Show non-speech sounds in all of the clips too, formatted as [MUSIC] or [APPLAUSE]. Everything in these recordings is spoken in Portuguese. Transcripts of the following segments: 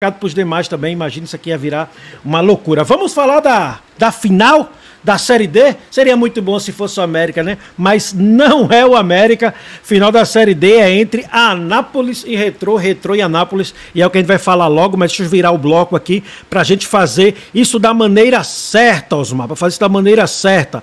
para os demais também. Imagina isso aqui ia virar uma loucura. Vamos falar da, da final da Série D? Seria muito bom se fosse o América, né? Mas não é o América. Final da Série D é entre Anápolis e Retrô, Retrô e Anápolis. E é o que a gente vai falar logo, mas deixa eu virar o bloco aqui para a gente fazer isso da maneira certa, Osmar. Para fazer isso da maneira certa.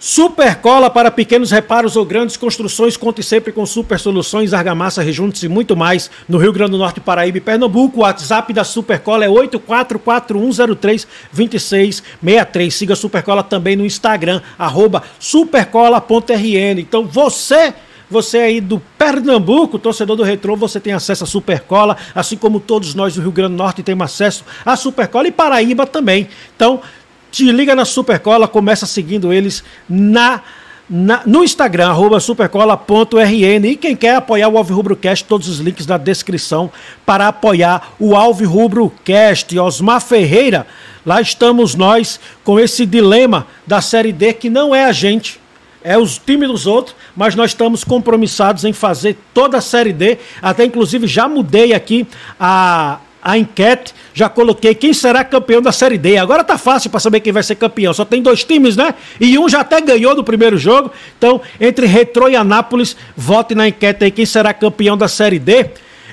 Supercola para pequenos reparos ou grandes construções. Conte sempre com Super Soluções, Argamassa, Rejuntos e muito mais no Rio Grande do Norte, Paraíba e Pernambuco. O WhatsApp da Supercola é 8441032663. Siga a Supercola também no Instagram, arroba supercola.rn. Então você você aí do Pernambuco, torcedor do Retrô, você tem acesso à Supercola, assim como todos nós do Rio Grande do Norte temos acesso à Supercola e Paraíba também. Então, te liga na Supercola, começa seguindo eles na, na no Instagram, arroba supercola.rn. E quem quer apoiar o Alvi Rubro Cast, todos os links na descrição para apoiar o Alvi Rubro Cast. Osmar Ferreira, lá estamos nós com esse dilema da Série D que não é a gente. É os times dos outros, mas nós estamos compromissados em fazer toda a Série D. Até inclusive já mudei aqui a, a enquete, já coloquei quem será campeão da Série D. Agora tá fácil para saber quem vai ser campeão. Só tem dois times, né? E um já até ganhou no primeiro jogo. Então, entre Retrô e Anápolis, vote na enquete aí quem será campeão da Série D.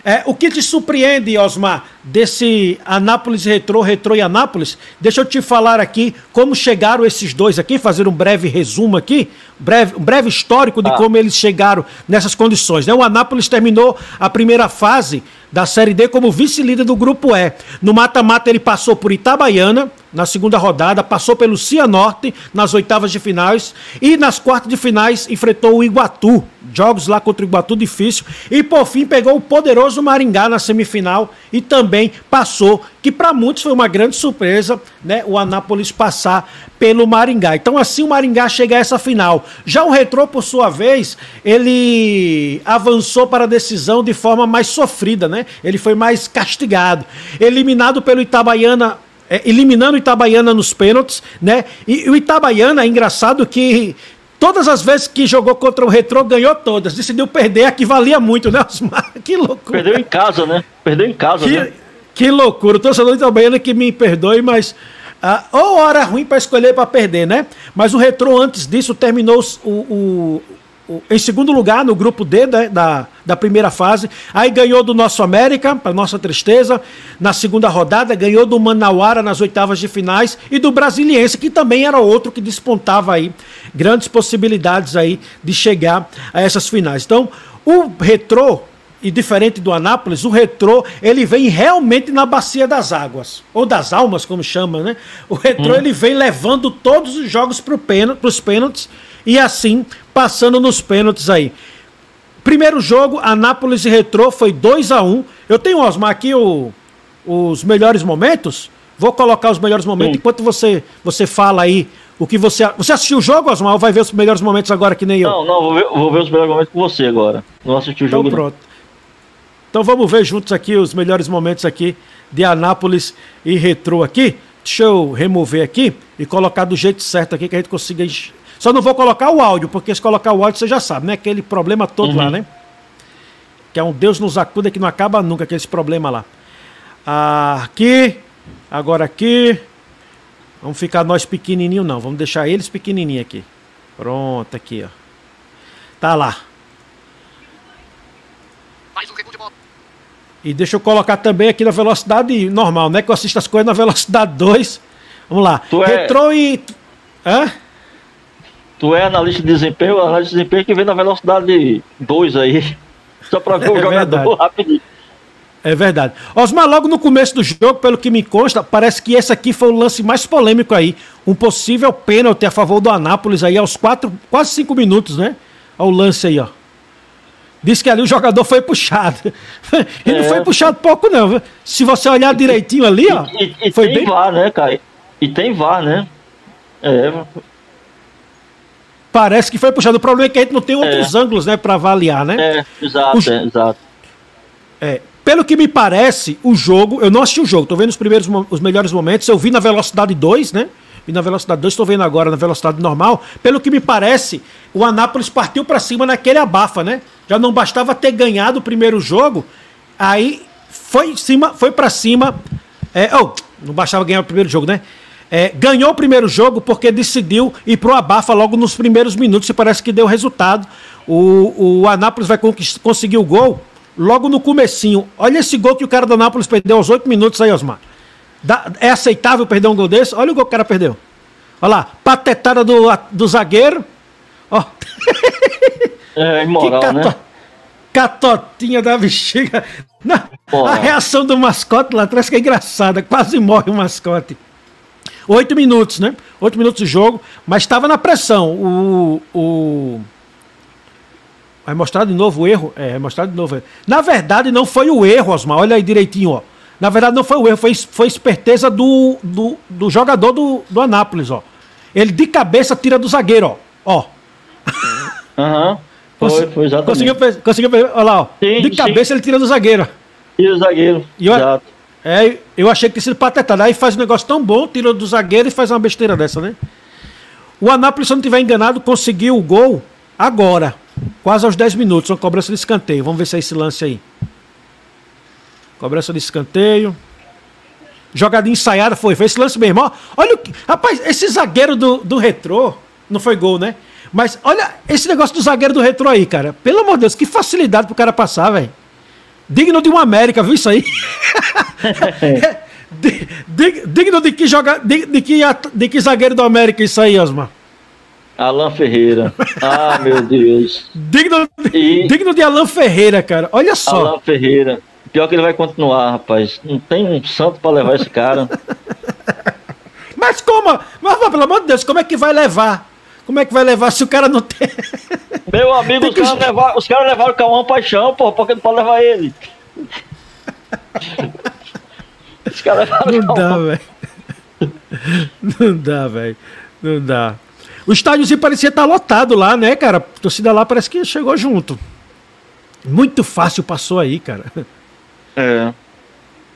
É, o que te surpreende, Osmar, desse Anápolis Retrô, Retrô e Anápolis? Deixa eu te falar aqui como chegaram esses dois aqui, fazer um breve resumo aqui, breve, um breve histórico de ah. como eles chegaram nessas condições. Né? O Anápolis terminou a primeira fase da Série D como vice-líder do Grupo E. No mata-mata ele passou por Itabaiana, na segunda rodada, passou pelo Cianorte nas oitavas de finais e nas quartas de finais enfrentou o Iguatu. Jogos lá contra o Iguatu difícil e por fim pegou o poderoso Maringá na semifinal e também passou, que para muitos foi uma grande surpresa, né, o Anápolis passar pelo Maringá. Então assim o Maringá chega a essa final. Já o Retrô por sua vez, ele avançou para a decisão de forma mais sofrida, né? Ele foi mais castigado. Eliminado pelo Itabaiana é, eliminando o Itabaiana nos pênaltis, né? E, o Itabaiana é engraçado que todas as vezes que jogou contra o Retrô ganhou todas. Decidiu perder a que valia muito, né, Osmar? [LAUGHS] Que loucura. Perdeu em casa, né? Perdeu em casa, que, né? Que loucura. O torcedor Itabaiana que me perdoe, mas ah, ou hora ruim para escolher para perder, né? Mas o Retrô antes disso terminou o, o, em segundo lugar no grupo D da, da, da, primeira fase. Aí ganhou do nosso América, para nossa tristeza, na segunda rodada, ganhou do Manauara nas oitavas de finais e do Brasiliense, que também era outro que despontava aí grandes possibilidades aí de chegar a essas finais. Então, o Retrô e diferente do Anápolis, o Retrô, ele vem realmente na bacia das águas, ou das almas, como chama, né? O Retrô, hum. ele vem levando todos os jogos para os pênaltis e assim passando nos pênaltis aí. Primeiro jogo, Anápolis e Retrô foi 2 a 1 um. Eu tenho, Osmar, aqui o, os melhores momentos. Vou colocar os melhores momentos Sim. enquanto você, você fala aí o que você. Você assistiu o jogo, Osmar? Ou vai ver os melhores momentos agora que nem eu? Não, não, vou ver, vou ver os melhores momentos com você agora. Não assisti o então jogo. Então pronto. Não. Então vamos ver juntos aqui os melhores momentos aqui de Anápolis e Retrô aqui. Deixa eu remover aqui e colocar do jeito certo aqui que a gente consiga só não vou colocar o áudio, porque se colocar o áudio você já sabe, né? Aquele problema todo uhum. lá, né? Que é um Deus nos acuda que não acaba nunca, aquele problema lá. Ah, aqui, agora aqui. Vamos ficar nós pequenininho não, vamos deixar eles pequenininho aqui. Pronto, aqui, ó. Tá lá. Um E deixa eu colocar também aqui na velocidade normal, né? Que eu assisto as coisas na velocidade 2. Vamos lá. Tu é... Retrô e. Hã? Tu é analista de desempenho, analista de desempenho que vem na velocidade 2 aí. [LAUGHS] Só pra ver o é jogador verdade. rapidinho. É verdade. Osmar, logo no começo do jogo, pelo que me consta, parece que esse aqui foi o lance mais polêmico aí. Um possível pênalti a favor do Anápolis aí aos quatro, quase cinco minutos, né? Olha o lance aí, ó. Diz que ali o jogador foi puxado. [LAUGHS] e é. não foi puxado pouco, não. Se você olhar direitinho ali, ó. E, e, e foi tem bem... VAR, né, cara? E tem VAR, né? É, parece que foi puxado. O problema é que a gente não tem outros é. ângulos, né, para avaliar, né? É, exato, o, é, exato. É, pelo que me parece, o jogo, eu não assisti o jogo, tô vendo os primeiros os melhores momentos, eu vi na velocidade 2, né? E na velocidade 2, estou vendo agora na velocidade normal. Pelo que me parece, o Anápolis partiu para cima naquele abafa, né? Já não bastava ter ganhado o primeiro jogo, aí foi cima, foi para cima. É, oh, não baixava ganhar o primeiro jogo, né? É, ganhou o primeiro jogo porque decidiu ir pro abafa logo nos primeiros minutos e parece que deu resultado. O, o Anápolis vai conseguir o gol logo no comecinho. Olha esse gol que o cara do Anápolis perdeu aos oito minutos aí, Osmar. Dá, é aceitável perder um gol desse? Olha o gol que o cara perdeu. Olha lá, patetada do, do zagueiro. Ó. [LAUGHS] É imoral, cato... né? Catotinha da bexiga. Não, a reação do mascote lá atrás que é engraçada. Quase morre o mascote. Oito minutos, né? Oito minutos de jogo, mas estava na pressão. O, o... Vai mostrar de novo o erro? É, vai mostrar de novo. Na verdade, não foi o erro, Osmar. Olha aí direitinho, ó. Na verdade, não foi o erro, foi, foi esperteza do, do, do jogador do, do Anápolis, ó. Ele de cabeça tira do zagueiro, ó. Aham. [LAUGHS] Uhum. Foi, foi exatamente. Conseguiu, conseguiu, olha lá, ó. Sim, de cabeça sim. ele tira do zagueiro. Tira do zagueiro. E Exato. É, eu achei que tinha sido patetado. Aí faz um negócio tão bom, tira do zagueiro e faz uma besteira dessa, né? O Anápolis, se não estiver enganado, conseguiu o gol agora. Quase aos 10 minutos. Uma cobrança de escanteio. Vamos ver se é esse lance aí. Cobrança de escanteio. Jogada ensaiada foi. Foi esse lance mesmo. Olha o que. Rapaz, esse zagueiro do, do retrô. Não foi gol, né? Mas olha esse negócio do zagueiro do retrô aí, cara. Pelo amor de Deus, que facilidade pro cara passar, velho. Digno de uma América, viu isso aí? [LAUGHS] digno de que joga, de, de, que, de que zagueiro do América isso aí, Osmar? Alan Ferreira. Ah, meu Deus. Digno, e... digno de Alan Ferreira, cara. Olha só. Alan Ferreira. Pior que ele vai continuar, rapaz. Não tem um santo para levar esse cara. [LAUGHS] Mas como? Mas, pelo amor de Deus, como é que vai levar? Como é que vai levar se o cara não tem. Meu amigo, os caras levaram, os cara levaram o Cauã Paixão, pô, por que não pode levar ele? os caras levaram Não dá, velho. Não dá, velho. Não dá. O estádiozinho parecia estar lotado lá, né, cara? A torcida lá parece que chegou junto. Muito fácil passou aí, cara. É.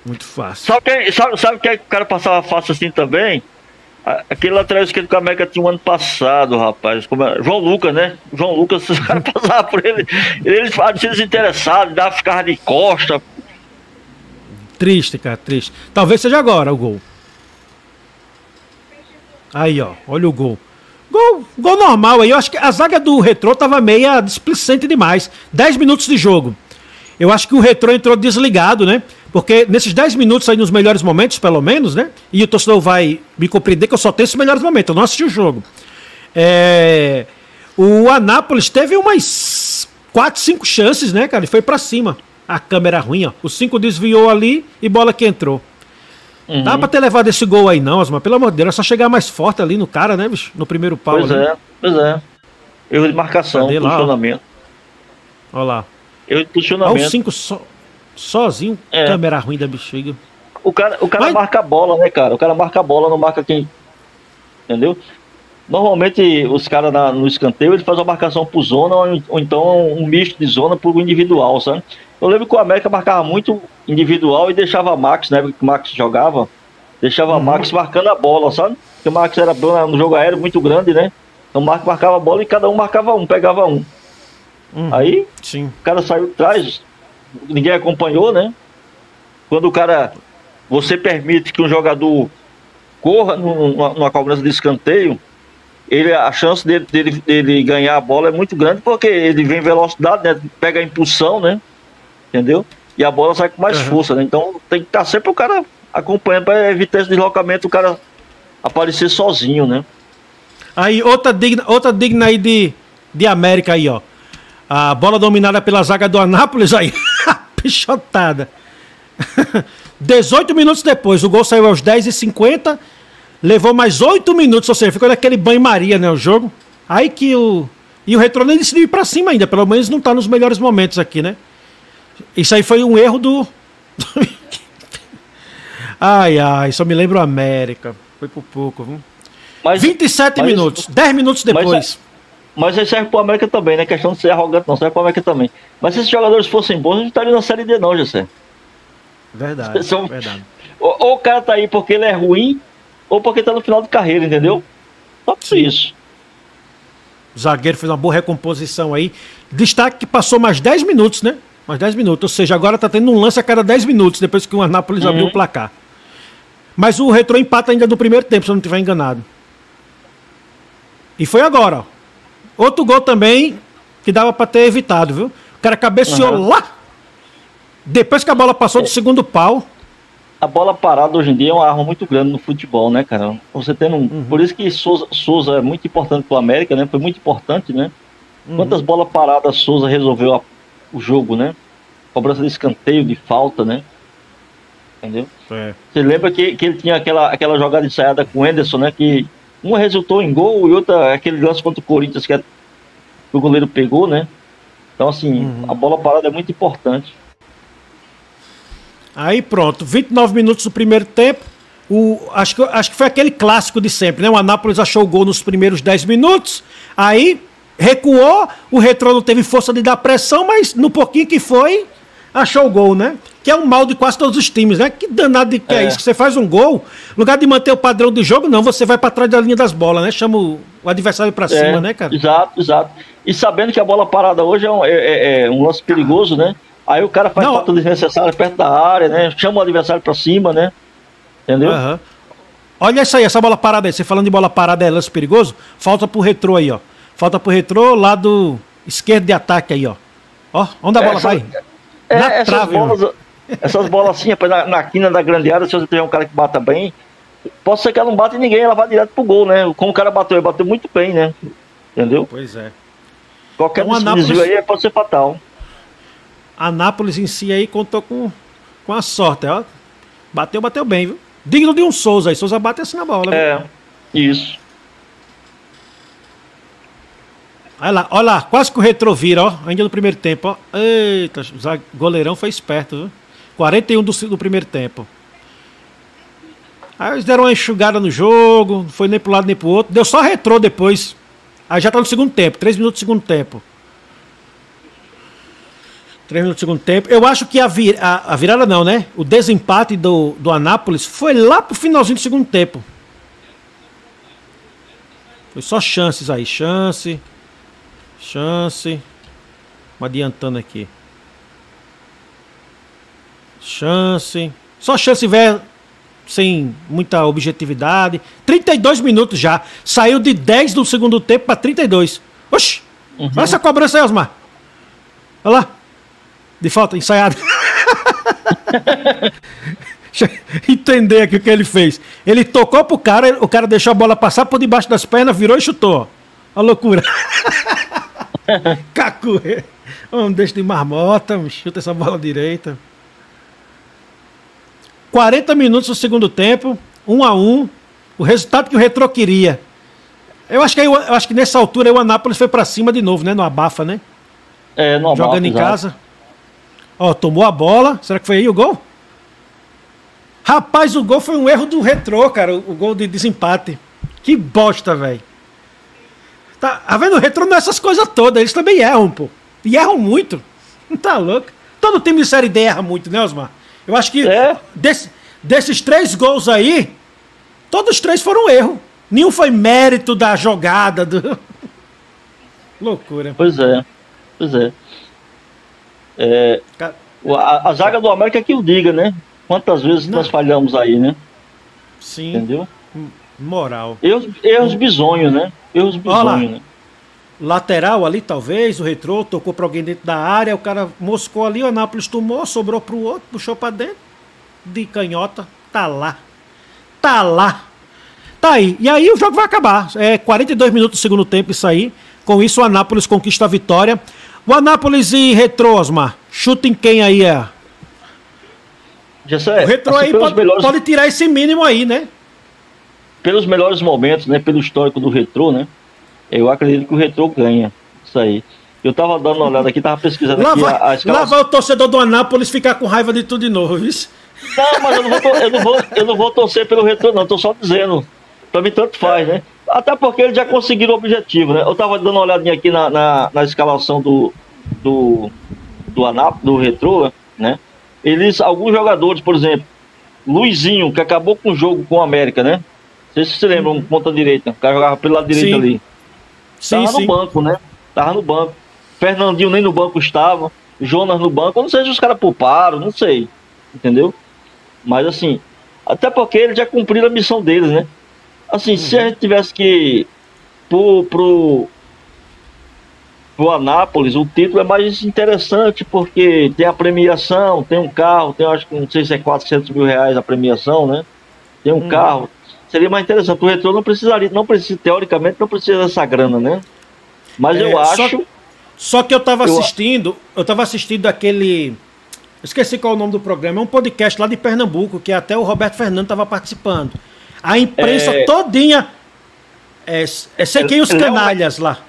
Muito fácil. Sabe que, sabe, sabe que o cara passava fácil assim também? Aquele lateral esquerdo que o América tinha um ano passado, rapaz. É? João Lucas, né? João Lucas, [LAUGHS] os caras passavam por ele. Ele parecia desinteressado, dava, ficava de costa. Triste, cara, triste. Talvez seja agora o gol. Aí, ó, olha o gol. Gol, gol normal aí. Eu acho que a zaga do Retrô tava meia displicente demais. 10 minutos de jogo. Eu acho que o Retrô entrou desligado, né? Porque nesses 10 minutos aí, nos melhores momentos, pelo menos, né? E o torcedor vai me compreender que eu só tenho esses melhores momentos, eu não assisti o jogo. É... O Anápolis teve umas 4, 5 chances, né, cara? E foi para cima. A câmera ruim, ó. O 5 desviou ali e bola que entrou. Uhum. Dá pra ter levado esse gol aí, não, Osmar. Pelo amor de Deus, é só chegar mais forte ali no cara, né, bicho? No primeiro pau. Pois ali. é, pois é. Erro de marcação, Cadê posicionamento. Olha lá. Erro de posicionamento. Olha o 5 só. Sozinho, é. câmera ruim da bexiga. O cara, o cara Mas... marca a bola, né, cara? O cara marca a bola, não marca quem. Entendeu? Normalmente os caras no escanteio ele faz uma marcação por zona ou, ou então um misto de zona por individual, sabe? Eu lembro que o América marcava muito individual e deixava Max, né? Que o Max jogava, deixava uhum. Max marcando a bola, sabe? Porque o Max era no jogo aéreo muito grande, né? Então o Max marcava a bola e cada um marcava um, pegava um. Uhum. Aí Sim. o cara saiu de trás, ninguém acompanhou, né? Quando o cara. Você permite que um jogador corra numa, numa cobrança de escanteio, ele, a chance dele, dele, dele, ganhar a bola é muito grande porque ele vem em velocidade, né? Pega a impulsão, né? Entendeu? E a bola sai com mais uhum. força, né? Então tem que estar sempre o cara acompanhando para evitar esse deslocamento, o cara aparecer sozinho, né? Aí, outra digna, outra digna aí de, de América aí, ó. A bola dominada pela zaga do Anápolis aí. [LAUGHS] Pichotada. 18 minutos depois, o gol saiu aos 10h50. Levou mais 8 minutos, ou seja, ficou naquele banho-maria, né? O jogo. Aí que o. E o Retro nem decidiu ir pra cima ainda, pelo menos não tá nos melhores momentos aqui, né? Isso aí foi um erro do. [LAUGHS] ai, ai, só me lembro América. Foi por pouco, viu? Mas, 27 mas, minutos, 10 minutos depois. Mas, isso serve pro América também, né? Questão de ser arrogante, não, serve pro América também. Mas se esses jogadores fossem bons, a gente estaria na Série D, não, José. Verdade, [LAUGHS] São... verdade. Ou, ou, o cara tá aí porque ele é ruim, ou porque tá no final de carreira, entendeu? Só isso. O zagueiro fez uma boa recomposição aí. Destaque que passou mais 10 minutos, né? Mais 10 minutos. Ou seja, agora tá tendo um lance a cada 10 minutos, depois que o Anápolis uhum. abriu o placar. Mas o Retro empata ainda no primeiro tempo, se eu não estiver enganado. E foi agora, ó. Outro gol também que dava para ter evitado, viu? O cara cabeceou uhum. lá. Depois que a bola passou do segundo pau. A bola parada hoje em dia é uma arma muito grande no futebol, né, cara? Você tendo um... Uhum. Por isso que Souza, Souza é muito importante pro América, né? Foi muito importante, né? Uhum. Quantas bolas paradas Souza resolveu a... o jogo, né? Cobrança de escanteio, de falta, né? Entendeu? É. Você lembra que, que ele tinha aquela, aquela jogada ensaiada com o Anderson, né? Que uma resultou em gol e outra aquele lance contra o Corinthians que, é, que o goleiro pegou, né? Então, assim, uhum. a bola parada é muito importante. Aí pronto, 29 minutos do primeiro tempo. O, acho, que, acho que foi aquele clássico de sempre, né? O Anápolis achou o gol nos primeiros 10 minutos. Aí recuou, o Retrô não teve força de dar pressão, mas no pouquinho que foi, achou o gol, né? Que é um mal de quase todos os times, né? Que danado de que é, é isso, que você faz um gol, no lugar de manter o padrão do jogo, não, você vai para trás da linha das bolas, né? Chama o, o adversário para é, cima, né, cara? Exato, exato. E sabendo que a bola parada hoje é um, é, é, é um lance perigoso, né? Aí o cara faz não, falta desnecessária perto da área, né? Chama o adversário para cima, né? Entendeu? Uhum. Olha isso aí, essa bola parada aí. Você falando de bola parada é lance perigoso? Falta pro retrô aí, ó. Falta pro retrô, lado esquerdo de ataque aí, ó. Ó, onde a bola essa, vai? É, na essas trave, bolas, essas bolas assim, na, na quina da grande área, se você tiver um cara que bata bem, pode ser que ela não bate ninguém, ela vai direto pro gol, né? Como o cara bateu, ele bateu muito bem, né? Entendeu? Pois é. Qualquer então, Anápolis... aí pode ser fatal. Anápolis em si aí contou com, com a sorte, ó. Bateu, bateu bem, viu? Digno de um Souza aí. Souza bate assim na bola. É, viu? isso. Olha lá, olha lá, quase que o retrovira, ó. Ainda no primeiro tempo, ó. Eita, o goleirão foi esperto, viu? 41 do, do primeiro tempo. Aí eles deram uma enxugada no jogo, não foi nem pro lado nem pro outro. Deu só retrô depois. Aí já tá no segundo tempo, 3 minutos do segundo tempo. 3 minutos do segundo tempo. Eu acho que a, vir, a, a, virada não, né? O desempate do, do Anápolis foi lá pro finalzinho do segundo tempo. Foi só chances aí. Chance. Chance. Vamos adiantando aqui. Chance. Só chance velho sem muita objetividade. 32 minutos já. Saiu de 10 do segundo tempo para 32. Oxi! Uhum. Olha essa cobrança aí, Osmar. Olha lá. De falta, ensaiado. [LAUGHS] entender aqui o que ele fez. Ele tocou pro cara, o cara deixou a bola passar por debaixo das pernas, virou e chutou. A loucura. [LAUGHS] [LAUGHS] Cacu. Vamos deixa de marmota, chuta essa bola direita. 40 minutos no segundo tempo, 1 um a 1 um, o resultado que o Retro queria. Eu acho que, eu, eu acho que nessa altura o Anápolis foi para cima de novo, né? No abafa, né? É, no abafa, Jogando em casa. Ó, tomou a bola. Será que foi aí o gol? Rapaz, o gol foi um erro do Retro, cara. O gol de desempate. Que bosta, velho. Tá, tá vendo? O Retro não é essas coisas todas. Eles também erram, pô. E erram muito. Não [LAUGHS] tá louco? Todo time de Série D erra muito, né, Osmar? Eu acho que é. desse, desses três gols aí, todos três foram erro. Nenhum foi mérito da jogada. Do... [LAUGHS] Loucura. Pois é. Pois é. é a, a, zaga do América é que o diga, né? Quantas vezes Não. nós falhamos aí, né? Sim. Entendeu? Moral. Erros, erros bizonhos, né? Erros bizonhos, né? Lateral ali, talvez, o retrô tocou para alguém dentro da área, o cara moscou ali, o Anápolis tomou, sobrou pro outro, puxou para dentro, de canhota, tá lá. Tá lá. Tá aí. E aí o jogo vai acabar. É 42 minutos do segundo tempo isso aí. Com isso o Anápolis conquista a vitória. O Anápolis e Retrô, Osmar. Chutem quem aí é. Já sei, o Retrô aí pode, melhores... pode tirar esse mínimo aí, né? Pelos melhores momentos, né? Pelo histórico do Retrô, né? Eu acredito que o Retrô ganha. Isso aí. Eu tava dando uma olhada aqui, tava pesquisando lá aqui vai, a, a Lá vai o torcedor do Anápolis ficar com raiva de tudo de novo, viu? Não, mas eu não, vou, eu, não vou, eu não vou torcer pelo Retrô, não. Tô só dizendo. Pra mim tanto faz, né? Até porque eles já conseguiram o objetivo, né? Eu tava dando uma olhadinha aqui na, na, na escalação do, do, do Anápolis, do Retrô, né? Eles, alguns jogadores, por exemplo, Luizinho, que acabou com o jogo com o América, né? Não sei se você lembra, um ponta direita. O cara jogava pelo lado direito ali. Sim, tava sim. no banco, né? Tava no banco. Fernandinho nem no banco estava. Jonas no banco, eu não sei se os caras pouparam, não sei. Entendeu? Mas assim, até porque eles já cumpriram a missão deles, né? Assim, uhum. se a gente tivesse que pro, pro, pro Anápolis, o título é mais interessante porque tem a premiação, tem um carro, tem acho que não sei se é 400 mil reais a premiação, né? Tem um uhum. carro. Seria mais interessante. O retrô não precisaria, não precisa, teoricamente, não precisa dessa grana, né? Mas é, eu acho. Só, só que eu tava eu... assistindo, eu tava assistindo aquele. Esqueci qual é o nome do programa, é um podcast lá de Pernambuco, que até o Roberto Fernando estava participando. A imprensa é... todinha. É, é sei quem os canalhas Léo... lá.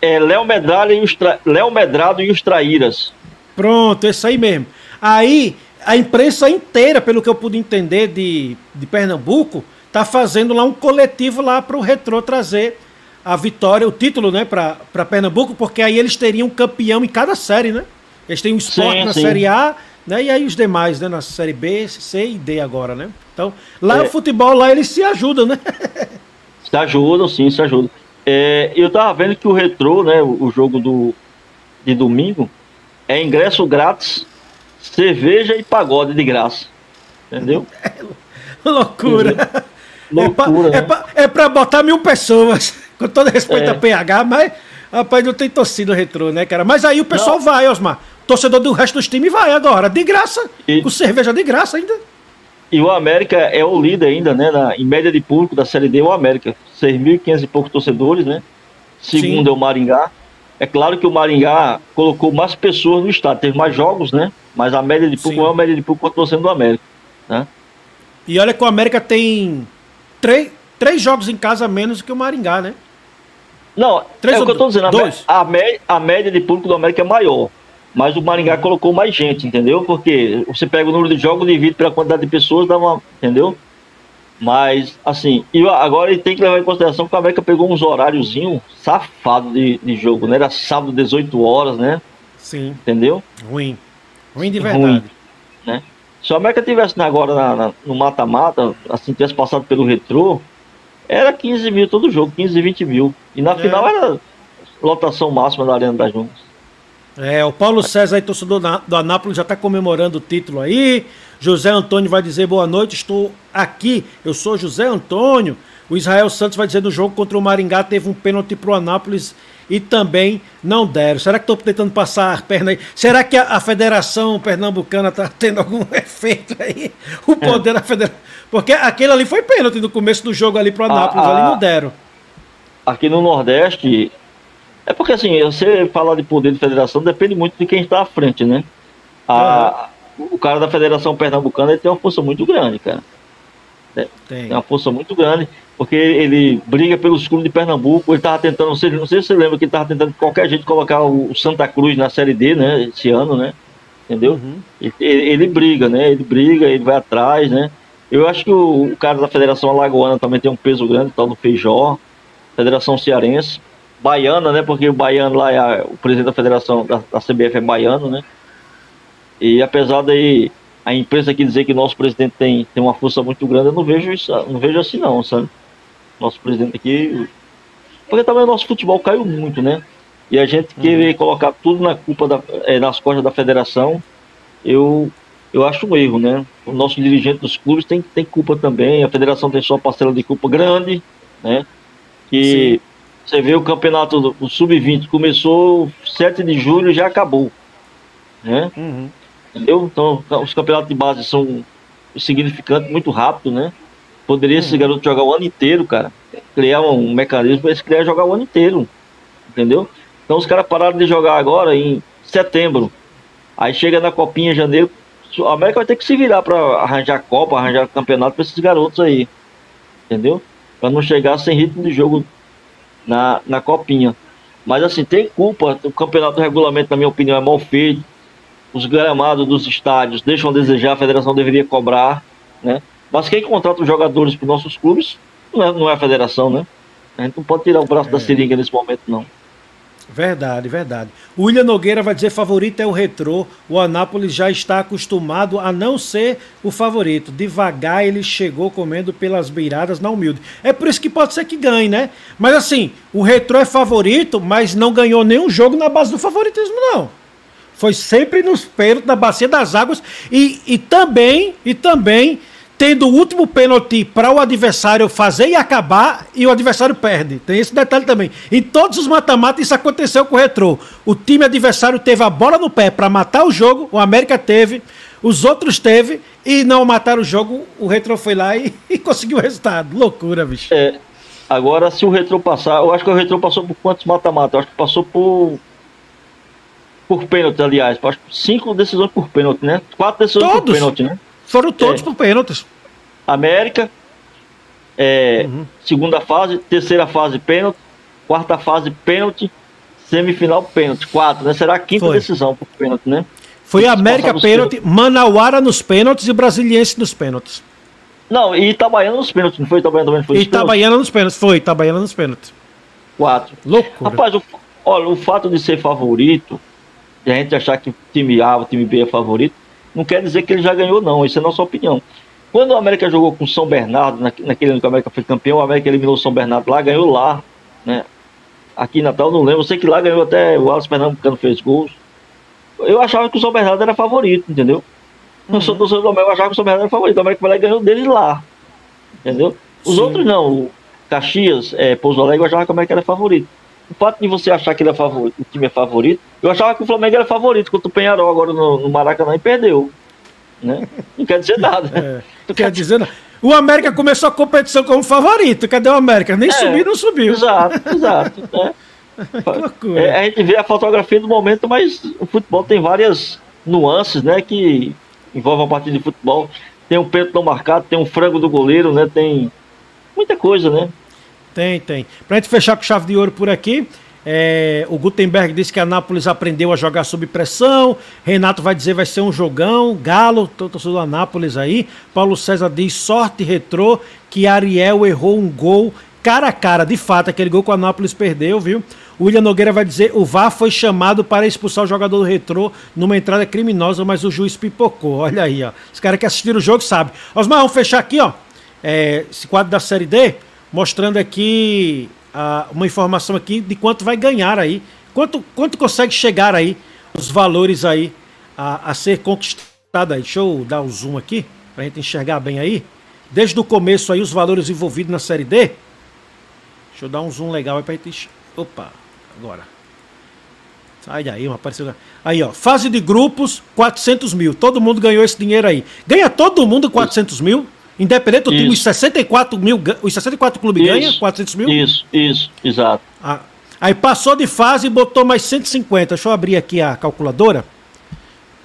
É Léo Medrado, e os tra... Léo Medrado e os Traíras. Pronto, esse aí mesmo. Aí, a imprensa inteira, pelo que eu pude entender de, de Pernambuco, tá fazendo lá um coletivo lá para o Retrô trazer a vitória, o título, né, para Pernambuco, porque aí eles teriam um campeão em cada série, né? Eles têm um esporte sim, na sim. Série A, né? E aí os demais, né, na Série B, C e D agora, né? Então, lá é. o futebol, lá eles se ajudam, né? [LAUGHS] se ajudam, sim, se ajudam. É, eu tava vendo que o Retrô, né, o, o jogo do, de domingo, é ingresso grátis, cerveja e pagode de graça. Entendeu? [LAUGHS] loucura. Entendeu? Loucura. É pra, é, pra, botar mil pessoas. [LAUGHS] Com todo respeito é. a PH, mas, rapaz, não tem torcida retrô, né, cara? Mas aí o pessoal não. vai, Osmar. Torcedor do resto dos times vai agora, de graça. E, com cerveja de graça ainda. E o América é o líder ainda, né? Na, em média de público da Série D, o América. 6.500 e poucos torcedores, né? Segundo Sim. é o Maringá. É claro que o Maringá colocou mais pessoas no estado, teve mais jogos, né? Mas a média de público Sim. é a média de público torcendo do América, né? E olha que o América tem três, três jogos em casa menos que o Maringá, né? Não, três é o que eu tô dizendo. Dois. A, média, a média de público do América é maior. Mas o Maringá uhum. colocou mais gente, entendeu? Porque você pega o número de jogos, divide pela quantidade de pessoas, dá uma. Entendeu? Mas, assim, e agora ele tem que levar em consideração que o América pegou uns horáriozinho safado de, de jogo, né? Era sábado, 18 horas, né? Sim. Entendeu? Ruim. Ruim de verdade. Ruim, né? Se o América tivesse agora na, na, no mata-mata, assim, tivesse passado pelo retrô, era 15 mil todo jogo, 15, 20 mil. E na é. final era lotação máxima da Arena das Juntas. É, o Paulo César aí, torcedor do Anápolis, já está comemorando o título aí. José Antônio vai dizer boa noite, estou aqui. Eu sou José Antônio. O Israel Santos vai dizer no jogo contra o Maringá teve um pênalti pro Anápolis e também não deram. Será que estou tentando passar a perna aí? Será que a, a Federação Pernambucana está tendo algum [LAUGHS] efeito aí? O poder é. da Federação. Porque aquele ali foi pênalti no começo do jogo ali pro Anápolis, a, a, ali não deram. Aqui no Nordeste, é porque assim, você falar de poder de federação depende muito de quem está à frente, né? A, O cara da Federação Pernambucana ele tem uma força muito grande, cara. É, tem. tem uma força muito grande porque ele briga pelos clubes de Pernambuco, ele estava tentando, não sei, não sei se você lembra que ele estava tentando de qualquer jeito colocar o Santa Cruz na Série D, né, esse ano, né, entendeu? Uhum. Ele, ele, briga, né, ele briga, ele vai atrás, né, eu acho que o, o, cara da Federação Alagoana também tem um peso grande, tal do Feijó, Federação Cearense, Baiana, né, porque o Baiano lá, é o presidente da Federação, da, da CBF é baiano, né, e apesar daí a imprensa aqui dizer que nosso presidente tem, tem uma força muito grande, eu não vejo isso, não vejo assim não, sabe? nosso presidente aqui. Porque também o nosso futebol caiu muito, né? E a gente uhum. querer colocar tudo na culpa da, é, nas costas da federação, eu, eu acho um erro, né? O nosso dirigente dos clubes tem, tem culpa também, a federação tem sua parcela de culpa grande, né? Que Sim. você vê o campeonato do Sub-20 começou 7 de julho e já acabou. Né? Uhum. Entendeu? Então, os campeonatos de base são significantes, muito rápido, né? Poderia esse uhum. garoto jogar o ano inteiro, cara. Criar um mecanismo para esse criar jogar o ano inteiro. Entendeu? Então os caras pararam de jogar agora em setembro. Aí chega na copinha em janeiro. A América vai ter que se virar para arranjar Copa, arranjar campeonato para esses garotos aí. Entendeu? Para não chegar sem ritmo de jogo na, na copinha. Mas assim, tem culpa. O campeonato do regulamento, na minha opinião, é mal feito. Os gramados dos estádios deixam a desejar, a federação deveria cobrar, né? Mas quem contrata os jogadores para os nossos clubes não é, não é a federação, né? A gente não pode tirar o braço é. da seringa nesse momento, não. Verdade, verdade. O William Nogueira vai dizer favorito é o retrô. O Anápolis já está acostumado a não ser o favorito. Devagar ele chegou comendo pelas beiradas na humilde. É por isso que pode ser que ganhe, né? Mas assim, o retrô é favorito, mas não ganhou nenhum jogo na base do favoritismo, não. Foi sempre nos pênaltis, na bacia das águas. E, e também, e também tendo o último pênalti para o adversário fazer e acabar e o adversário perde. Tem esse detalhe também. Em todos os mata-mata isso aconteceu com o Retrô. O time adversário teve a bola no pé para matar o jogo, o América teve, os outros teve e não mataram o jogo, o Retrô foi lá e, [LAUGHS] e conseguiu o resultado. Loucura, bicho. É, agora se o Retrô passar, eu acho que o Retrô passou por quantos mata-mata? Eu acho que passou por por pênalti, aliás. Acho cinco decisões por pênalti, né? Quatro decisões Todos. por pênalti, né? Foram todos é. por pênaltis. América, é, uhum. segunda fase, terceira fase pênalti, quarta fase pênalti, semifinal pênalti, quatro, né? Será a quinta Foi. decisão por pênalti, né? Foi América pênalti, Manauara nos pênaltis e Brasiliense nos pênaltis. Não, e Itabaiana nos pênaltis, não foi Itabaiana também? Foi Itabaiana nos pênaltis, foi Itabaiana nos pênaltis. Quatro. Loucura. Rapaz, o, olha, o fato de ser favorito, a gente achar que time A, o time B é favorito, não quer dizer que ele já ganhou, não. Isso é nossa opinião. Quando o América jogou com São Bernardo, naquele ano que o América foi campeão, o América eliminou o São Bernardo lá, ganhou lá, né? Aqui em Natal, não lembro. Eu sei que lá ganhou até o Alisson Pernambucano fez gols. Eu achava que o São Bernardo era favorito, entendeu? Uhum. Eu sou torcedor do América, eu achava que o São Bernardo era favorito. O América foi lá e ganhou deles lá, entendeu? Os Sim. outros não. O Caxias, é, Pouso Alegre, eu achava que o América era favorito. O fato de você achar que ele é favorito, o time é favorito, eu achava que o Flamengo era favorito contra o Penharol agora no, no Maracanã e perdeu. Né? Não quer dizer nada. [LAUGHS] É, não quer dizer nada. O América começou a competição como favorito. Cadê o América? Nem é, subiu, não subiu. Exato, [LAUGHS] exato. Né? É, a gente vê a fotografia do momento, mas o futebol tem várias nuances, né? Que envolvem a partida de futebol. Tem um pênalti não marcado, tem um frango do goleiro, né? Tem muita coisa, né? Tem, tem. Pra gente fechar com chave de ouro por aqui, é, o Gutenberg disse que a Nápoles aprendeu a jogar sob pressão. Renato vai dizer vai ser um jogão. Galo, torcedor do Anápolis aí. Paulo César diz sorte retrô que Ariel errou um gol cara a cara. De fato, aquele gol que o Anápolis perdeu, viu? O William Nogueira vai dizer o VAR foi chamado para expulsar o jogador do retrô numa entrada criminosa, mas o juiz pipocou. Olha aí, ó. Os caras que assistiram o jogo sabem. Osmar, vamos fechar aqui, ó. É, esse quadro da Série D, mostrando aqui uma informação aqui de quanto vai ganhar aí. Quanto, quanto consegue chegar aí os valores aí a, a ser conquistado aí. Deixa eu dar o um zoom aqui para a gente enxergar bem aí. Desde o começo aí os valores envolvidos na série D. Deixa eu dar um zoom legal aí para gente. Opa, agora. Sai daí, uma apareceu. Aí, ó, fase de grupos, 400 mil. Todo mundo ganhou esse dinheiro aí. Ganha todo mundo 400 mil? Independente do time, os 64 mil, os 64 clubes ganham 400 mil? Isso, isso, exato. Ah, aí passou de fase e botou mais 150. Deixa eu abrir aqui a calculadora.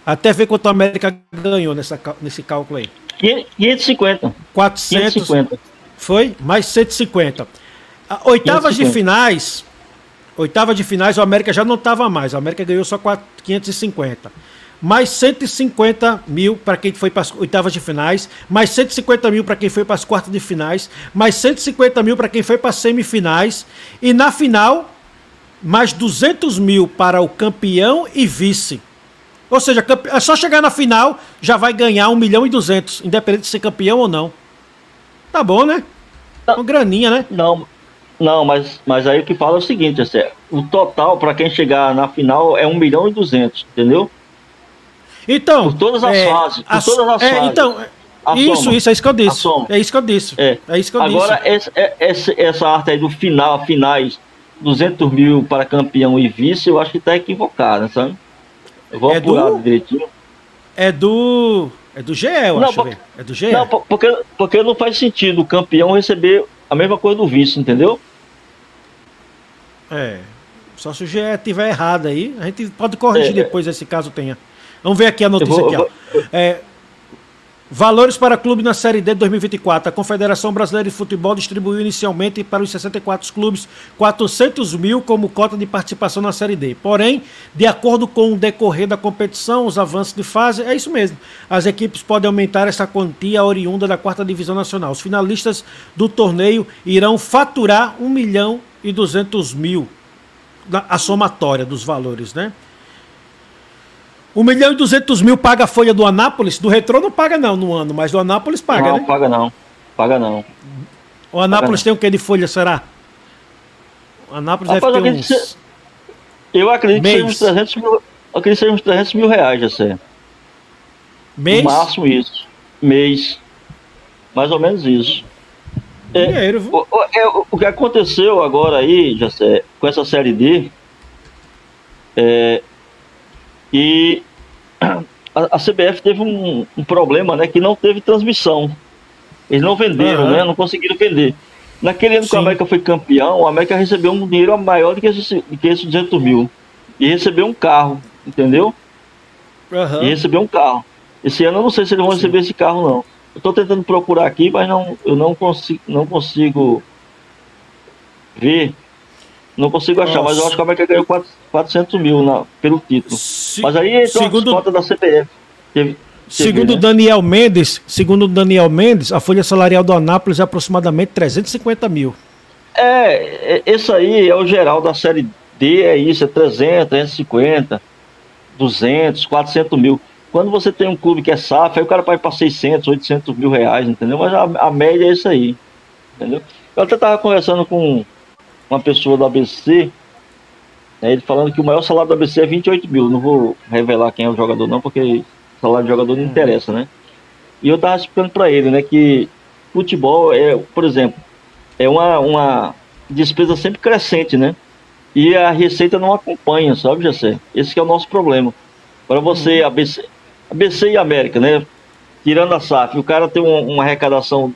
Até ver quanto a América ganhou nessa, nesse cálculo aí. 550. 450. Foi? Mais 150. Oitavas 550. de finais. Oitava de finais, o América já não estava mais. O América ganhou só 4, 550 mais 150 mil para quem foi para as oitavas de finais, mais 150 mil para quem foi para as quartas de finais, mais 150 mil para quem foi para as semifinais, e na final, mais 200 mil para o campeão e vice. Ou seja, é só chegar na final, já vai ganhar 1 milhão e 200, independente de ser campeão ou não. Tá bom, né? Uma graninha, né? Não, não, mas, mas aí o que fala é o seguinte, assim, o total para quem chegar na final é 1 milhão e 200, entendeu? Então. Por todas as é, fases. Por todas as é, fases. Então, isso, soma. isso, é isso que eu disse. É isso que eu disse. É, é isso que eu Agora, disse. Agora, essa, essa arte aí do final, finais, 200 mil para campeão e vice, eu acho que está equivocada, sabe? Eu vou é apurar do, direitinho. É do. É do GE, eu não, acho. Porque, é do GE. Não, porque, porque não faz sentido o campeão receber a mesma coisa do vice, entendeu? É. Só se o GE tiver errado aí, a gente pode corrigir é, depois, esse caso tenha. Vamos ver aqui a notícia vou, aqui, ó. É, valores para clube na Série D de 2024. A Confederação Brasileira de Futebol distribuiu inicialmente para os 64 clubes 400 mil como cota de participação na Série D. Porém, de acordo com o decorrer da competição, os avanços de fase, é isso mesmo. As equipes podem aumentar essa quantia oriunda da quarta divisão nacional. Os finalistas do torneio irão faturar 1 milhão e 200 mil a somatória dos valores, né? 1 milhão e 200 mil paga a folha do Anápolis? Do Retrô não paga não no ano, mas do Anápolis paga, não, né? Não, paga não. Paga não. O Anápolis tem o que de folha, será? O Anápolis Rapaz, deve ter uns... Eu acredito mês. que seja uns 300 mil... Eu queria ser uns 300 mil reais, sei. Mês? No máximo isso. Mês. Mais ou menos isso. É, Dinheiro, o, o, é, o, que aconteceu agora aí, sei, com essa série D, é que a, a CBF teve um, um, problema, né? Que não teve transmissão. Eles não venderam, uhum. né? Não conseguiram vender. Naquele ano Sim. que o América foi campeão, o América recebeu um dinheiro maior do que esse, do que esse 200 mil. E recebeu um carro, entendeu? Uhum. E recebeu um carro. Esse ano eu não sei se eles vão Sim. receber esse carro, não. Eu estou tentando procurar aqui, mas não, eu não consigo, não consigo ver. Não consigo achar, Nossa. mas eu acho que a América ganhou 400 mil na, pelo título. Se, mas aí entrou segundo, a da CPF. Teve, segundo né? Daniel Mendes, segundo Daniel Mendes, a folha salarial do Anápolis é aproximadamente 350 mil. É, é, aí é o geral da série D, é isso, é 300, 350, 200, 400 mil. Quando você tem um clube que é SAF, aí o cara vai para 600, 800 mil reais, entendeu? Mas a, a média é isso aí, entendeu? Eu até estava conversando com uma pessoa do ABC, né, ele falando que o maior salário do ABC é 28 mil. Não vou revelar quem é o jogador, não, porque salário do jogador não uhum. interessa, né? E eu estava explicando para ele, né, que futebol é, por exemplo, é uma, uma despesa sempre crescente, né? E a receita não acompanha, sabe, Jessé? Esse é o nosso problema. Para você, uhum. ABC, ABC e América, né? Tirando a SAF, o cara tem uma, uma arrecadação,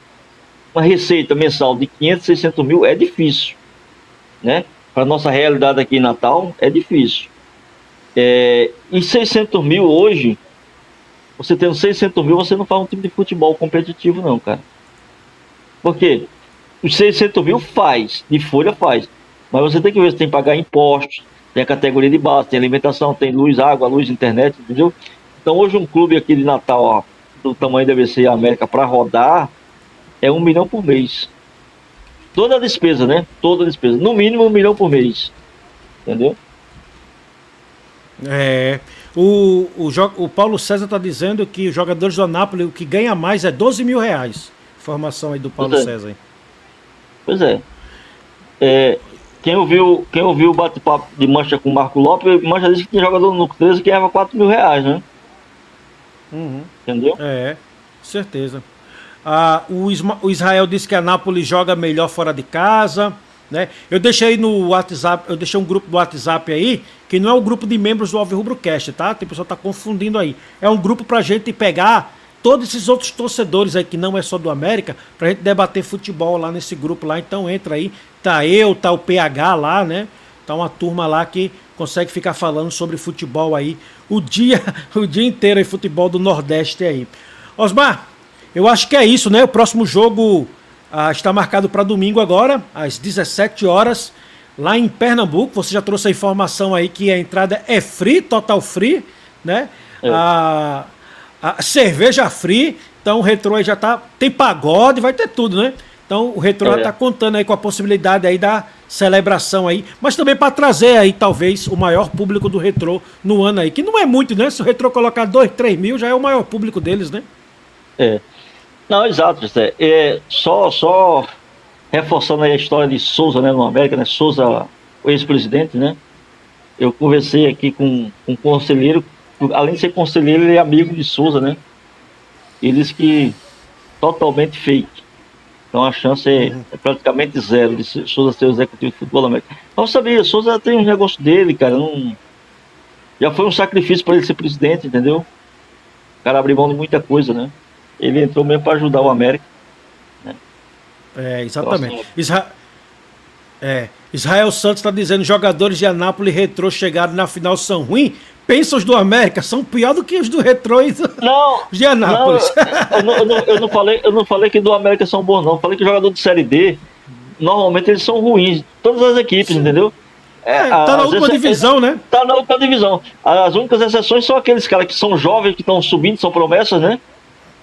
uma receita mensal de 500, 600 mil, é difícil, né? Para nossa realidade aqui em Natal, é difícil. É, e 600 mil hoje, você tendo 600 mil, você não faz um time de futebol competitivo, não, cara. Por quê? Os 600 mil faz, de folha faz. Mas você tem que ver se tem que pagar impostos, tem a categoria de base, tem alimentação, tem luz, água, luz, internet, entendeu? Então hoje um clube aqui de Natal, ó, do tamanho da ABC América, para rodar, é um milhão por mês. Toda a despesa, né? Toda a despesa. No mínimo um milhão por mês. Entendeu? É. O, o, o Paulo César está dizendo que os jogadores do Anápolis, o que ganha mais é 12 mil reais. Informação aí do Paulo pois é. César. Pois é. é. Quem ouviu, quem ouviu o bate-papo de Mancha com o Marco Lopes, Mancha disse que tem jogador no 13 que ganhava 4 mil reais, né? Uhum. Entendeu? É, certeza. Ah, o, Isma, o Israel disse que a Nápoles joga melhor fora de casa. Né? Eu deixei no WhatsApp, eu deixei um grupo do WhatsApp aí, que não é o grupo de membros do Alves Rubro Cast, tá? Tem pessoa que tá confundindo aí. É um grupo pra gente pegar todos esses outros torcedores aí que não é só do América, pra gente debater futebol lá nesse grupo lá. Então entra aí, tá eu, tá o PH lá, né? Tá uma turma lá que consegue ficar falando sobre futebol aí o dia, [LAUGHS] o dia inteiro aí, futebol do Nordeste aí. Osmar, eu acho que é isso, né? O próximo jogo ah, está marcado para domingo agora, às 17 horas, lá em Pernambuco. Você já trouxe a informação aí que a entrada é free, total free, né? É. A, a cerveja free, então o retrô aí já tá. Tem pagode, vai ter tudo, né? Então o retrô é. tá contando aí com a possibilidade aí da celebração aí, mas também para trazer aí talvez o maior público do retrô no ano aí, que não é muito, né? Se o retrô colocar 2, 3 mil, já é o maior público deles, né? É. Não, exato, José. É, só, só reforçando aí a história de Souza, né, no América, né? Souza, o ex-presidente, né? Eu conversei aqui com, com um conselheiro, além de ser conselheiro, ele é amigo de Souza, né? Ele disse que totalmente fake então a chance é, uhum. é praticamente zero de Souza ser o executivo de futebol americano. Mas sabia, Souza tem um negócio dele, cara. Não... Já foi um sacrifício para ele ser presidente, entendeu? O cara abriu mão de muita coisa, né? Ele entrou mesmo para ajudar o América. Né? É, exatamente. Então, assim, Isra... é. Israel Santos está dizendo: jogadores de Anápolis retrô chegaram na final são ruins pensa os do América são pior do que os do Retro e não, [LAUGHS] de Anápolis. Não, eu, não, eu, não, eu, não, falei, eu não falei que do América são bons, não. Eu falei que jogador de Série D, normalmente eles são ruins. Todas as equipes, Sim. entendeu? É, é, tá na última divisão, né? Tá na última divisão. As únicas exceções são aqueles caras que são jovens, que estão subindo, são promessas, né?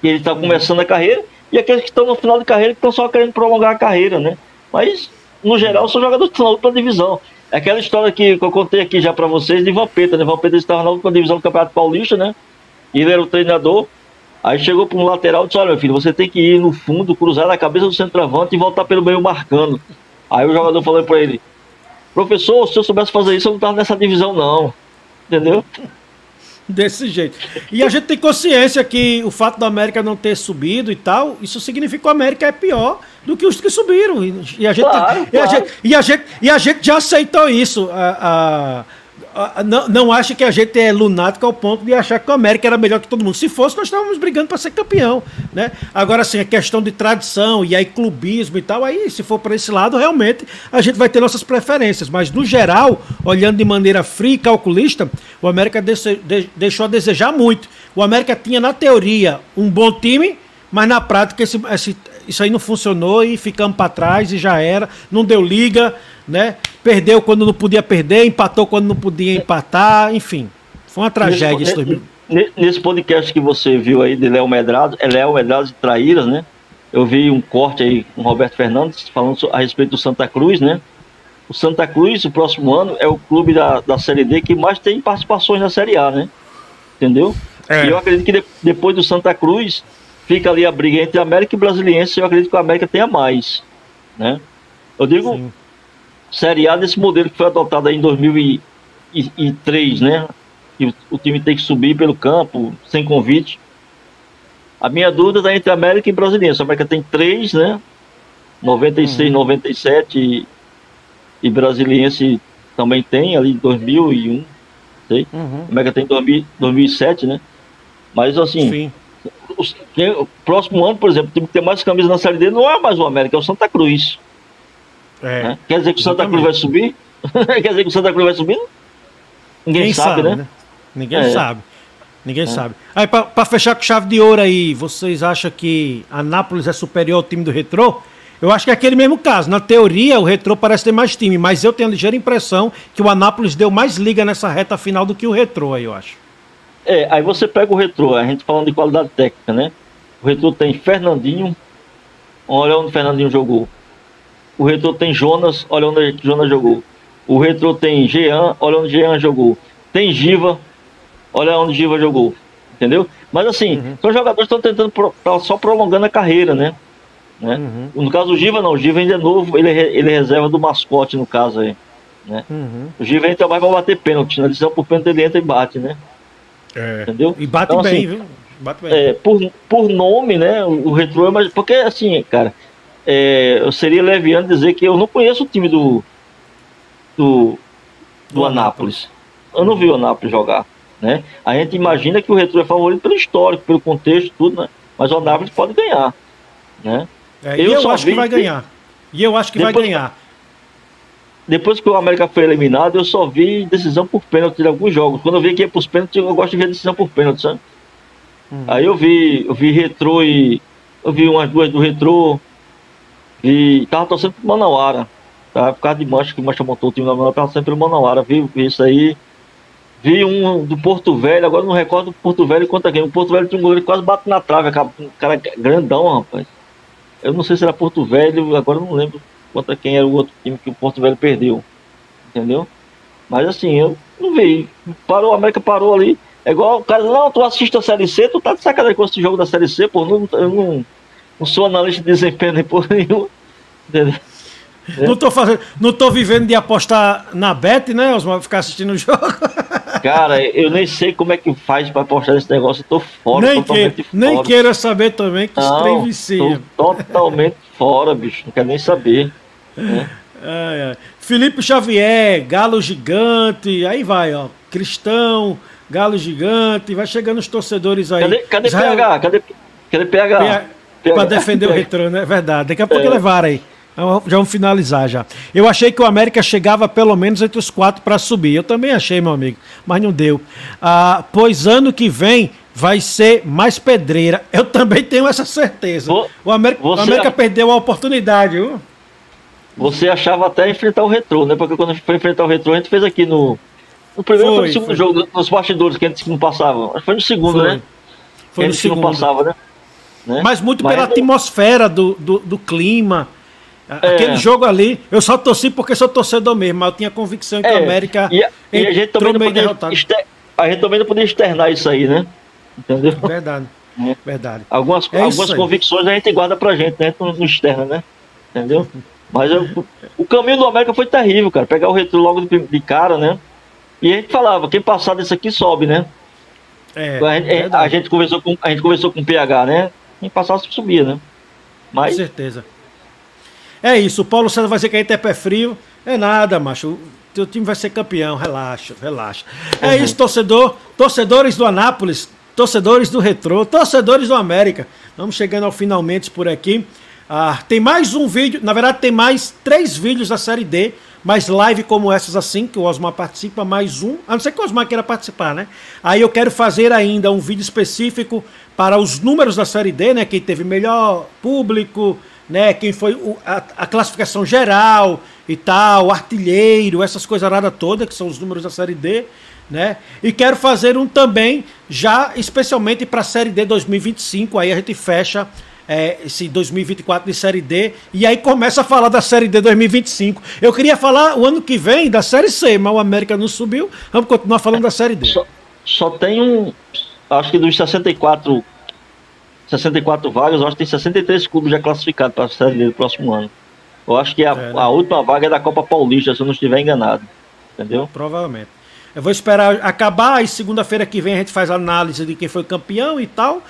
Que ele tá começando a carreira, e aqueles que estão no final de carreira, que estão só querendo prolongar a carreira, né? Mas, no geral, são jogadores que estão na última divisão. É aquela história que, que eu contei aqui já para vocês de Vampeta, né? Vampeta estava na última divisão do Campeonato Paulista, né? E ele era o treinador. Aí chegou para um lateral e disse: Olha, meu filho, você tem que ir no fundo, cruzar na cabeça do centroavante e voltar pelo meio marcando. Aí o jogador falou para ele: Professor, se eu soubesse fazer isso, eu não estava nessa divisão, não. Entendeu? Desse jeito. E a gente tem consciência que o fato da América não ter subido e tal, isso significa que a América é pior do que os que subiram. E a gente, claro, e, A gente, e, a gente, e a gente já aceitou isso. A, a, não, não acha que a gente é lunático ao ponto de achar que o América era melhor que todo mundo. Se fosse, nós estávamos brigando para ser campeão. Né? Agora, assim, a questão de tradição e aí clubismo e tal, aí, se for para esse lado, realmente a gente vai ter nossas preferências. Mas, no geral, olhando de maneira fria e calculista, o América deixou a desejar muito. O América tinha, na teoria, um bom time, mas na prática esse, esse, isso aí não funcionou e ficamos para trás e já era. Não deu liga né? Perdeu quando não podia perder, empatou quando não podia empatar, enfim. Foi uma tragédia nesse, isso. Nesse podcast que você viu aí de Léo Medrado, é Léo Medrado de Traíras, né? Eu vi um corte aí com o Roberto Fernandes falando a respeito do Santa Cruz, né? O Santa Cruz, o próximo ano, é o clube da, da Série D que mais tem participações na Série A, né? Entendeu? É. E eu acredito que de, depois do Santa Cruz, fica ali a briga entre América e Brasiliense, eu acredito que o América tenha mais, né? Eu digo, Sim. Série A desse modelo que foi adotado aí em 2003, né? Que o time tem que subir pelo campo, sem convite. A minha dúvida está entre América e Brasiliense. A América tem três, né? 96, uhum. 97 e, e Brasiliense também tem, ali 2001, sei. Uhum. A América tem 2000, 2007, né? Mas assim, Sim. o próximo ano, por exemplo, tem que ter mais camisas na Série D, não é mais o América, é o Santa Cruz. É, né? Quer dizer que o Santa Cruz vai subir? [LAUGHS] Quer dizer que o Santa Cruz vai subir? Ninguém, Ninguém sabe, sabe, né? né? Ninguém é. sabe. Ninguém é. sabe. Aí, para fechar com chave de ouro aí, vocês acham que a Nápoles é superior ao time do Retrô? Eu acho que é aquele mesmo caso. Na teoria, o Retrô parece ter mais time, mas eu tenho a ligeira impressão que o Anápolis deu mais liga nessa reta final do que o Retrô aí, eu acho. É, aí você pega o Retrô, a gente falando de qualidade técnica, né? O Retrô tem Fernandinho, olha onde o Fernandinho jogou. O Retro tem Jonas, olha onde Jonas jogou. O Retro tem Jean, olha onde Jean jogou. Tem Giva, olha onde Giva jogou. Entendeu? Mas assim, uhum. são jogadores que estão tentando pro, só prolongando a carreira, né? né? Uhum. No caso do Giva, não. O Giva ainda é novo, ele, é, ele é reserva do mascote, no caso aí. Né? Uhum. O Giva entra mais pra bater pênalti. Na decisão por pênalti ele entra e bate, né? É. Entendeu? E bate então, bem, assim, viu? Bate bem. É, por, por nome, né? O, o Retro é mais. Porque assim, cara é, eu seria leviano dizer que eu não conheço o time do do, do, Anápolis. Eu não vi o Anápolis jogar, né? A gente imagina que o Retro é favorito pelo histórico, pelo contexto, tudo, né? Mas o Anápolis pode ganhar, né? É, eu, eu acho que vai ganhar. E eu acho que depois, vai ganhar. Depois que o América foi eliminado, eu só vi decisão por pênalti em alguns jogos. Quando eu vi que ia pros pênaltis, eu gosto de ver decisão por pênalti, sabe? Hum. Aí eu vi, eu vi Retro e eu vi umas duas do Retro, e tava torcendo pro Manauara. Tá? Por causa de Mancha, que Mancha montou o time da Manauara, tava torcendo pelo Manauara. Vi, vi isso aí. Vi um do Porto Velho, agora não recordo do Porto Velho contra quem. O Porto Velho tinha um goleiro que quase bate na trave, um cara grandão, rapaz. Eu não sei se era Porto Velho, agora não lembro contra quem era o outro time que o Porto Velho perdeu. Entendeu? Mas assim, eu não vi. Parou, a América parou ali. É igual o cara, não, tu assiste a Série C, tu tá de sacanagem com esse jogo da Série C, pô, não, eu não, não sou analista de desempenho nem por nenhum. Não tô, fazendo, não tô vivendo de apostar na Bet, né, Osmar? Ficar assistindo o jogo. [LAUGHS] Cara, eu nem sei como é que faz para apostar nesse negócio. Eu tô fora, nem totalmente que, fora. Nem queira saber também que os trem vicia. totalmente fora, bicho. Não quero nem saber. Né? Ai, ai. Felipe Xavier, Galo Gigante, aí vai, ó. Cristão, Galo Gigante, vai chegando os torcedores aí. Cadê, cadê Israel... PH? Cadê, cadê PH? PH para defender o [LAUGHS] retrô, né? É verdade. Daqui a pouco é. levaram aí. Então, já vamos finalizar já. Eu achei que o América chegava pelo menos entre os quatro para subir. Eu também achei, meu amigo, mas não deu. Ah, pois ano que vem vai ser mais pedreira. Eu também tenho essa certeza. O América, o América perdeu a oportunidade, viu? Você achava até enfrentar o retrô, né? Porque quando a gente foi enfrentar o retrô, a gente fez aqui no. No primeiro foi, ou no segundo foi. jogo, nos bastidores que a gente não passava. Foi no segundo, foi. né? Foi no segundo. não passava, né? Né? Mas muito Mas pela é... atmosfera do, do, do clima. É. Aquele jogo ali, eu só torci porque sou torcedor mesmo, mas eu tinha convicção que é. o América e, e a gente também não podia exter... A gente também não podia externar isso aí, né? Entendeu? Verdade. É. Verdade. Algumas, é algumas convicções a gente guarda pra gente, né? Não, externa, né? Entendeu? Mas eu, o caminho do América foi terrível, cara. Pegar o retrô logo de, de, cara, né? E a gente falava, quem passar desse aqui sobe, né? É, a, gente, a, gente, conversou com, a gente conversou com o PH, né? Em passar subia, né? Mas... Com certeza. É isso, o Paulo César vai ser que aí tem pé frio. É nada, macho. O teu time vai ser campeão, relaxa, relaxa. É uhum. isso, torcedor. Torcedores do Anápolis, torcedores do Retrô, torcedores do América. Vamos chegando ao finalmente por aqui. Ah, tem mais um vídeo, na verdade tem mais três vídeos da série D, mais live como essas assim, que o Osmar participa, mais um, a não ser que o Osmar queira participar, né? Aí eu quero fazer ainda um vídeo específico para os números da série D, né? Quem teve melhor público, né? Quem foi o, a, a, classificação geral e tal, artilheiro, essas coisas nada toda, que são os números da série D, né? E quero fazer um também já especialmente para a série D 2025, aí a gente fecha é, esse 2024 de Série D, e aí começa a falar da Série D 2025. Eu queria falar o ano que vem da Série C, mas o América não subiu, vamos continuar falando da Série D. Só, só tem um, acho que dos 64, 64 vagas, eu acho que tem 63 clubes já classificados para a Série D do próximo ano. Eu acho que a, é, né? a última vaga é da Copa Paulista, se eu não estiver enganado. Entendeu? Provavelmente. Eu vou esperar acabar e segunda-feira que vem a gente faz a análise de quem foi campeão e tal,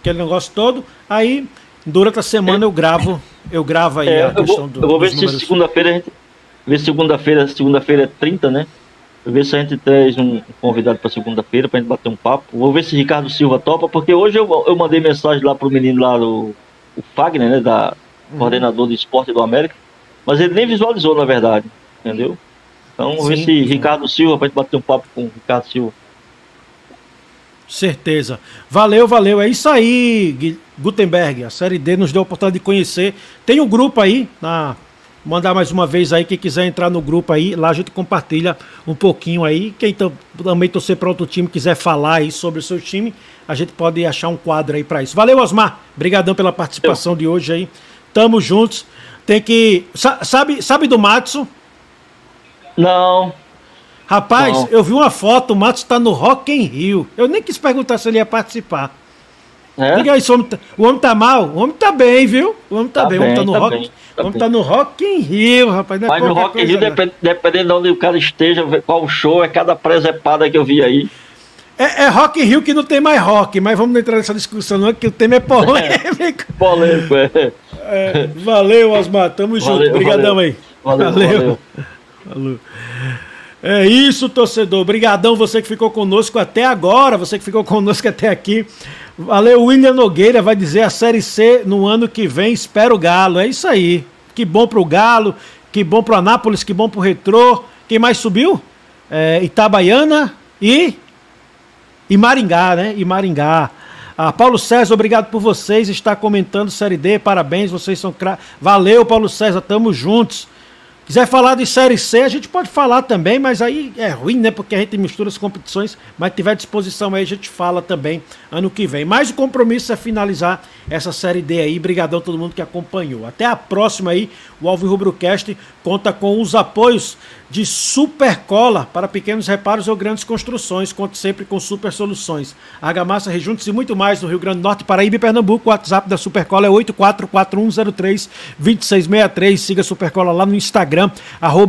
aquele negócio todo. Aí Durante a semana eu gravo, eu gravo aí é, a questão vou, do. Eu vou ver se segunda-feira a gente. Ver segunda-feira, segunda-feira é 30, né? Vou ver se a gente traz um convidado para segunda-feira para a gente bater um papo. Vou ver se Ricardo Silva topa, porque hoje eu, eu mandei mensagem lá pro menino lá, o, o Fagner, né? Da uhum. coordenador de esporte do América. Mas ele nem visualizou, na verdade. Entendeu? Então, vou ver se sim. Ricardo Silva, para gente bater um papo com o Ricardo Silva. Certeza. Valeu, valeu. É isso aí, Gutenberg. A série D nos deu a oportunidade de conhecer. Tem um grupo aí, na mandar mais uma vez aí, quem quiser entrar no grupo aí, lá a gente compartilha um pouquinho aí. Quem também torcer para outro time, quiser falar aí sobre o seu time, a gente pode achar um quadro aí para isso. Valeu, Osmar. Obrigadão pela participação Eu. de hoje aí. Tamo juntos. Tem que. Sabe, sabe do Matson? Não. Rapaz, Não. eu vi uma foto, o Matos está no Rock em Rio. Eu nem quis perguntar se ele ia participar. É? Diga aí, o homem, tá, o homem tá mal? O homem tá bem, viu? O homem tá, tá bem, o homem tá no tá Rock. Bem, tá o homem tá no Rock em Rio, rapaz. É Mas no Rock in Rio, depend, dependendo de onde o cara esteja, qual show, é cada presepada que eu vi aí. É, é Rock in Rio que não tem mais rock, mas vamos entrar nessa discussão não, que o tema é [LAUGHS] polêmico. É, polêmico, é. é. Valeu, Osmar, tamo valeu, junto. Obrigadão aí. Valeu. valeu. valeu. valeu. É isso, torcedor. Obrigadão você que ficou conosco até agora, você que ficou [LAUGHS] conosco até aqui. Valeu, William Nogueira vai dizer a Série C no ano que vem, espera o Galo. É isso aí. Que bom pro Galo, que bom pro Anápolis, que bom pro Retrô. Quem mais subiu? É, Itabaiana e... E Maringá, né? E Maringá. Ah, Paulo César, obrigado por vocês estar comentando Série D, parabéns, vocês são cra... Valeu, Paulo César, tamo juntos. Quiser falar de Série C, a gente pode falar também, mas aí é ruim, né? Porque a gente mistura as competições, mas tiver disposição aí, a gente fala também ano que vem. Mas o compromisso é finalizar essa Série D aí. Brigadão a todo mundo que acompanhou. Até a próxima aí. O Alvo Rubrocast conta com os apoios de Supercola para pequenos reparos ou grandes construções. Conte sempre com super soluções. Argamassa, Rejuntos e muito mais no Rio Grande do Norte, Paraíba e Pernambuco. O WhatsApp da Supercola é 8441032663. Siga a Supercola lá no Instagram,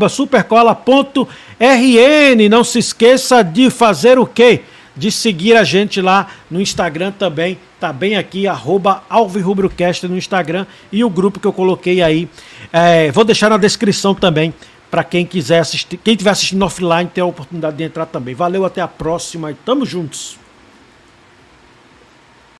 supercola.rn. Não se esqueça de fazer o quê? De seguir a gente lá no Instagram também. Tá bem aqui, arroba Alvirubrocast no Instagram e o grupo que eu coloquei aí. É, vou deixar na descrição também para quem quiser assistir, quem estiver assistindo offline ter a oportunidade de entrar também. Valeu, até a próxima e tamo juntos.